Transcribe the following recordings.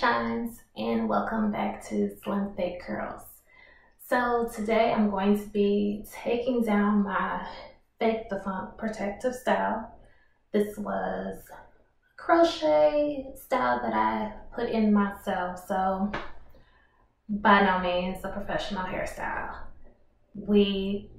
shines and welcome back to Slim Thick Curls. So today I'm going to be taking down my Fake the Funk protective style. This was crochet style that I put in myself. So by no means a professional hairstyle. We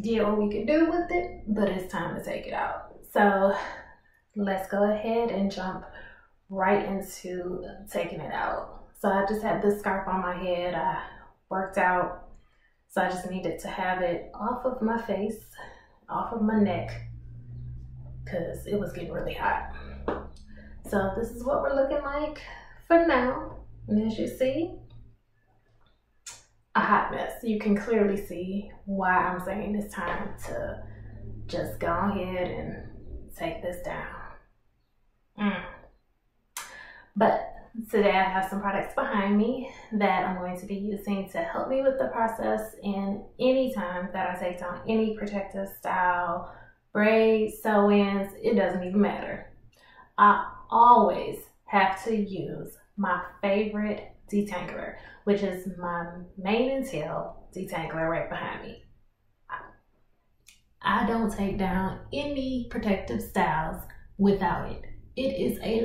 did what we could do with it, but it's time to take it out. So let's go ahead and jump right into taking it out. So I just had this scarf on my head. I worked out, so I just needed to have it off of my face, off of my neck, because it was getting really hot. So this is what we're looking like for now. And as you see, a hot mess. You can clearly see why I'm saying it's time to just go ahead and take this down. Mm. But today I have some products behind me that I'm going to be using to help me with the process and anytime that I take down any protective style, braids, sew-ins, it doesn't even matter. I always have to use my favorite detangler, which is my mane and tail detangler right behind me. I don't take down any protective styles without it. It is a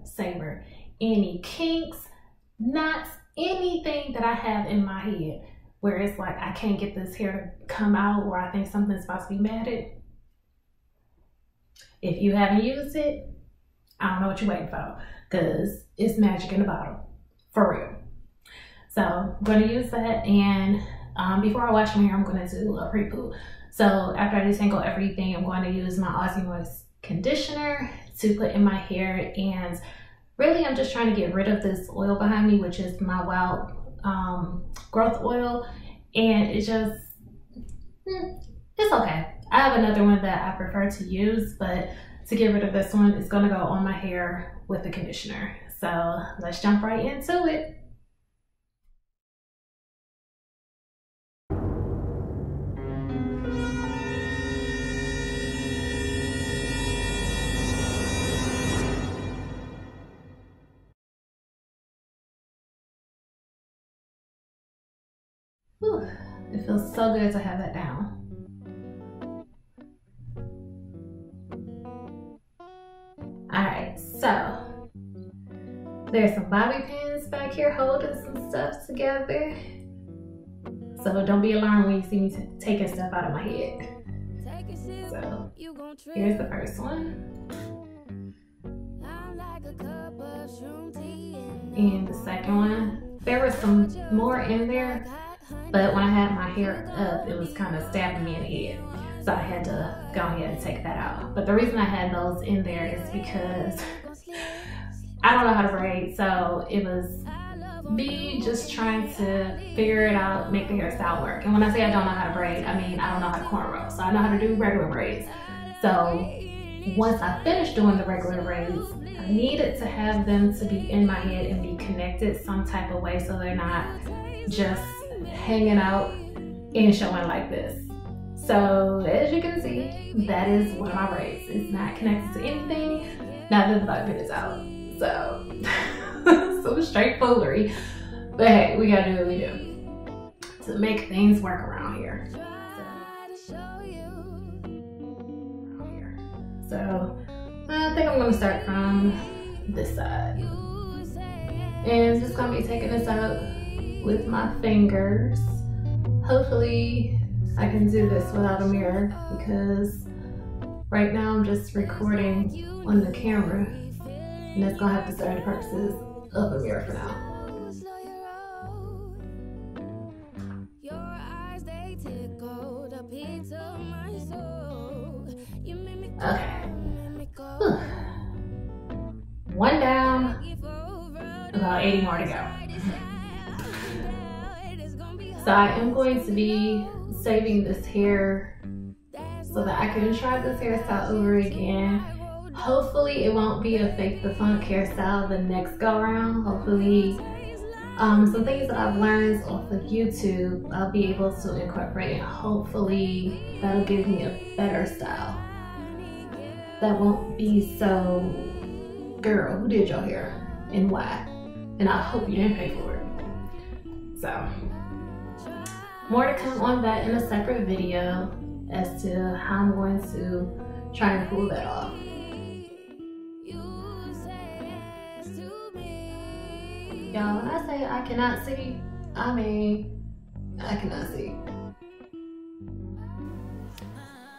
lifesaver. Any kinks, knots, anything that I have in my head where it's like I can't get this hair to come out or I think something's about to be matted. If you haven't used it, I don't know what you're waiting for because it's magic in the bottle for real. So I'm going to use that and um, before I wash my hair, I'm going to do a pre-poo. So after I detangle everything, I'm going to use my Aussie Moist conditioner put in my hair and really I'm just trying to get rid of this oil behind me, which is my wild um, growth oil. And it just, hmm, it's okay. I have another one that I prefer to use, but to get rid of this one, it's gonna go on my hair with the conditioner. So let's jump right into it. Whew, it feels so good to have that down. Alright, so there's some bobby pins back here holding some stuff together. So don't be alarmed when you see me taking stuff out of my head. So here's the first one. And the second one. There was some more in there, but when I had my hair up, it was kind of stabbing me in the head. So I had to go ahead and take that out. But the reason I had those in there is because I don't know how to braid. So it was me just trying to figure it out, make the hairstyle work. And when I say I don't know how to braid, I mean I don't know how to cornrow. So I know how to do regular braids. So once I finished doing the regular braids, I needed to have them to be in my head and be connected some type of way so they're not just hanging out and showing like this. So as you can see, that is one of my braids. It's not connected to anything, now that the bobby pin is out. So, so straightforward. But hey, we gotta do what we do to make things work around here. So I think I'm gonna start from this side. And just gonna be taking this out with my fingers. Hopefully I can do this without a mirror because right now I'm just recording on the camera and that's gonna have to serve the purposes of a mirror for now. Okay. Whew. One down, about 80 more to go. So I am going to be saving this hair so that I can try this hairstyle over again. Hopefully it won't be a fake the funk hairstyle the next go around. Hopefully um, some things that I've learned off of YouTube I'll be able to incorporate and hopefully that'll give me a better style. That won't be so, girl, who did your hair and why? and I hope you didn't pay for it. So, more to come on that in a separate video as to how I'm going to try and pull that off. Y'all, when I say I cannot see, I mean, I cannot see.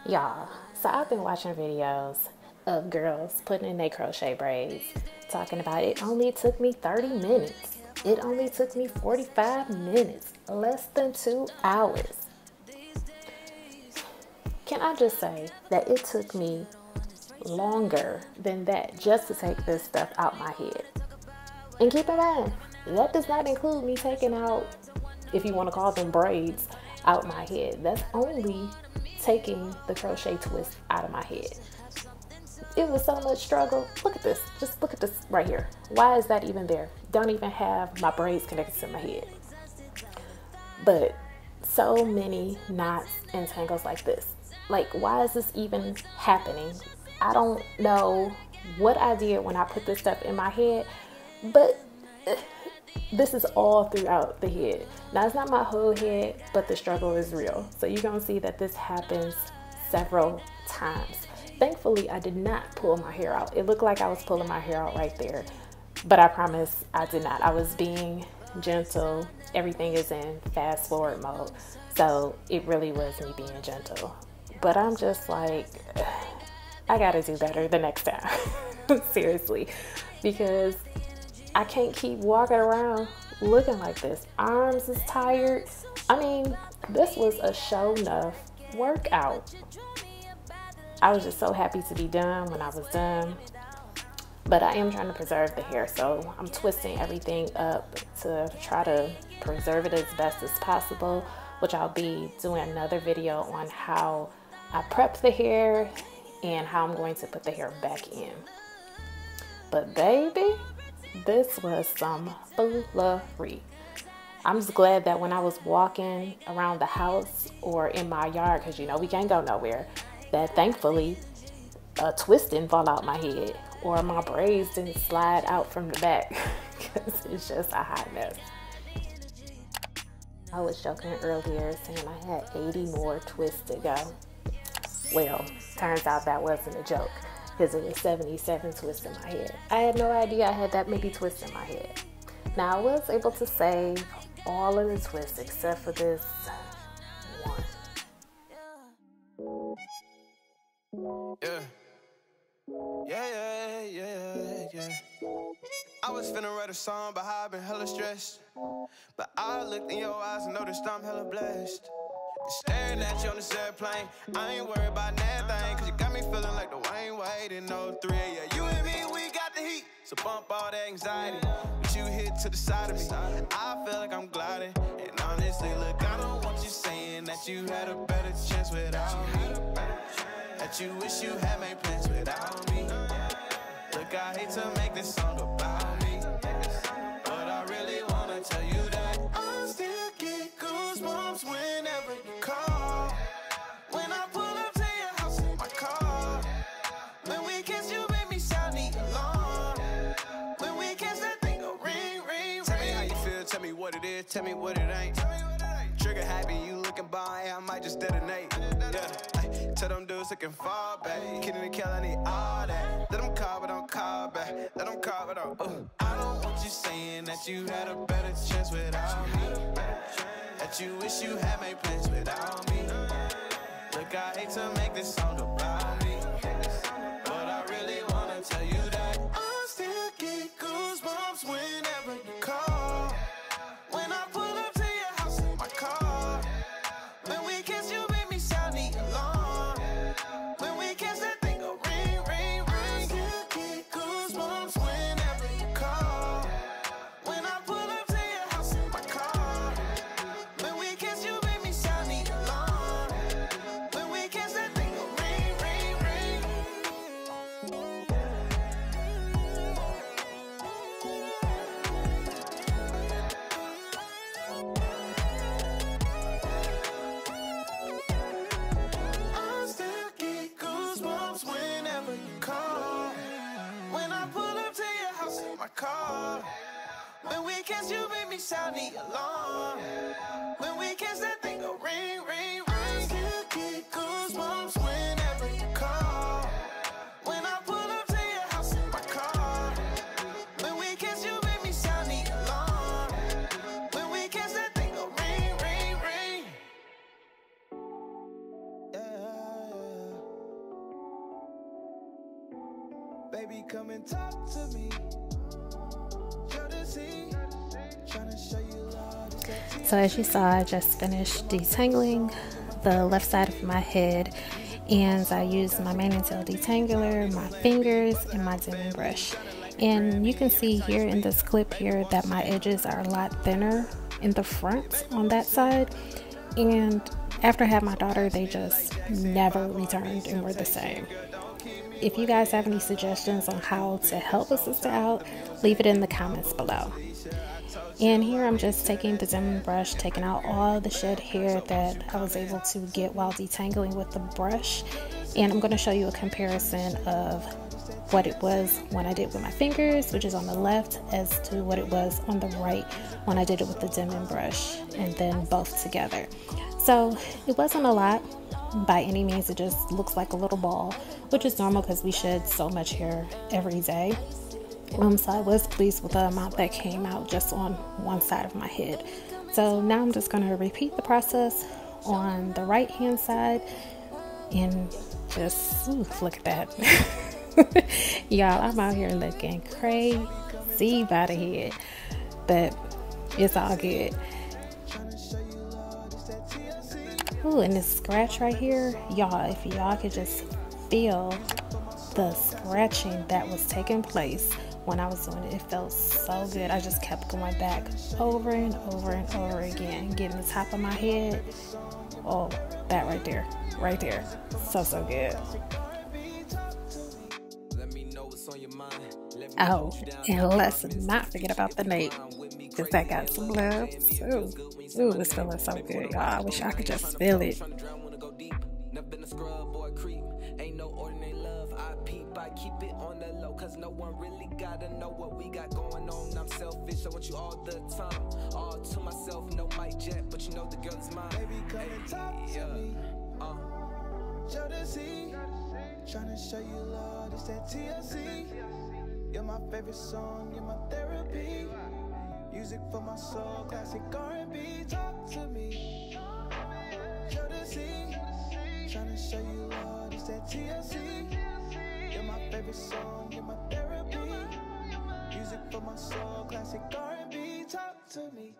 Y'all, so I've been watching videos of girls putting in their crochet braids, talking about it only took me 30 minutes. It only took me 45 minutes, less than two hours. Can I just say that it took me longer than that just to take this stuff out my head? And keep in mind, that does not include me taking out, if you want to call them braids, out my head. That's only taking the crochet twist out of my head. It was so much struggle. Look at this. Just look at this right here. Why is that even there? Don't even have my braids connected to my head. But so many knots and tangles like this. Like, why is this even happening? I don't know what I did when I put this stuff in my head, but this is all throughout the head. Now it's not my whole head, but the struggle is real. So you're gonna see that this happens several times. Thankfully, I did not pull my hair out. It looked like I was pulling my hair out right there, but I promise I did not. I was being gentle. Everything is in fast forward mode. So it really was me being gentle. But I'm just like, I gotta do better the next time. Seriously. Because I can't keep walking around looking like this. Arms is tired. I mean, this was a show enough workout. I was just so happy to be done when I was done. But I am trying to preserve the hair, so I'm twisting everything up to try to preserve it as best as possible, which I'll be doing another video on how I prep the hair and how I'm going to put the hair back in. But baby, this was some foolery. I'm just glad that when I was walking around the house or in my yard, because you know we can't go nowhere, that thankfully a twist didn't fall out my head or my braids didn't slide out from the back because it's just a hot mess. I was joking earlier saying I had 80 more twists to go. Well, turns out that wasn't a joke because it was 77 twists in my head. I had no idea I had that many twists in my head. Now I was able to save all of the twists except for this yeah. I was finna write a song how I've been hella stressed. But I looked in your eyes and noticed I'm hella blessed. Staring at you on this airplane. I ain't worried about nothing. Cause you got me feeling like the Wayne Wade in 03. Yeah, you and me, we got the heat. So bump all that anxiety. But you hit to the side of me. I feel like I'm gliding. And honestly, look, I don't want you saying that you had a better chance without me. That you wish you had made plans is, tell me what it ain't. Trigger happy, you looking by, I might just detonate. Yeah, tell them dudes looking far back. Kidding and kill, I need all that. Let them call, but don't call back. Let them call, but don't. Uh. I don't want you saying that you had a better chance without me. That you wish you had made plans without me. Look, I hate to make this song about me. Sound the alarm. When we kiss, that thing go ring, ring, ring. You get goosebumps whenever you call. When I pull up to your house in my car. When we kiss, you make me sound the alarm. When we kiss, that thing go ring, ring, ring. Yeah, Yeah. Baby, come and talk to me. So as you saw, I just finished detangling the left side of my head and I used my mane and tail detangler, my fingers, and my Denman brush. And you can see here in this clip here that my edges are a lot thinner in the front on that side. And after I had my daughter, they just never returned and were the same. If you guys have any suggestions on how to help a sister out, leave it in the comments below. And here I'm just taking the Denman brush, taking out all the shed hair that I was able to get while detangling with the brush. And I'm going to show you a comparison of what it was when I did with my fingers, which is on the left, as to what it was on the right when I did it with the Denman brush, and then both together. So it wasn't a lot by any means, it just looks like a little ball, which is normal because we shed so much hair every day. Um, so I was pleased with the amount that came out just on one side of my head. So now I'm just going to repeat the process on the right hand side and just ooh, look at that. Y'all, I'm out here looking crazy by the head, but it's all good. Ooh, and this scratch right here, y'all, if y'all could just feel the scratching that was taking place when I was doing it. It felt so good. I just kept going back over and over and over again, getting the top of my head. Oh, that right there, right there. So, so good. Oh, and let's not forget about the nape, because that got some love. Ooh, ooh, it's feeling so good, y'all. I wish I could just feel it. Love, I peep, I keep it on the low, cause no one really gotta know what we got going on. I'm selfish, I want you all the time. All to myself, no mic jet, but you know the girl is mine. Baby, come hey, and talk yeah. to me. Uh. Trying to show you love, it's that TLC. You're my favorite song, you're my therapy. Music for my soul, classic R&B. Talk to me. Trying to show you that TLC. You're my favorite song, you're my therapy. Music for my soul, classic R&B. Talk to me.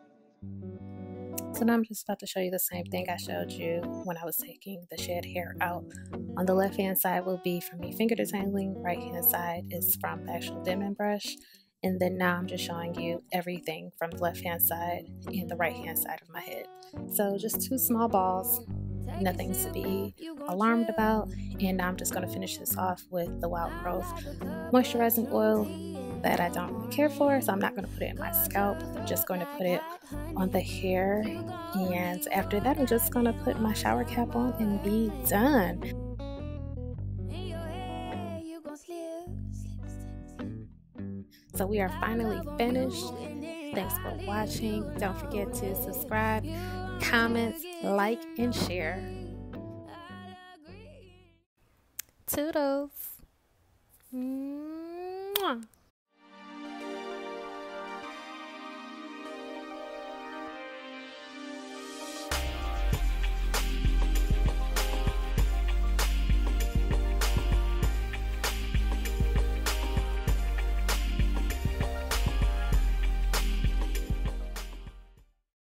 So now I'm just about to show you the same thing I showed you when I was taking the shed hair out. On the left hand side will be from me finger detangling, right hand side is from the actual Denman brush. And then now I'm just showing you everything from the left hand side and the right hand side of my head. So just two small balls, nothing to be alarmed about. And I'm just going to finish this off with the Wild Growth moisturizing oil that I don't really care for, so I'm not going to put it in my scalp. I'm just going to put it on the hair. And after that, I'm just going to put my shower cap on and be done. So we are finally finished. Thanks for watching. Don't forget to subscribe, comment, like, and share. Toodles. Mwah.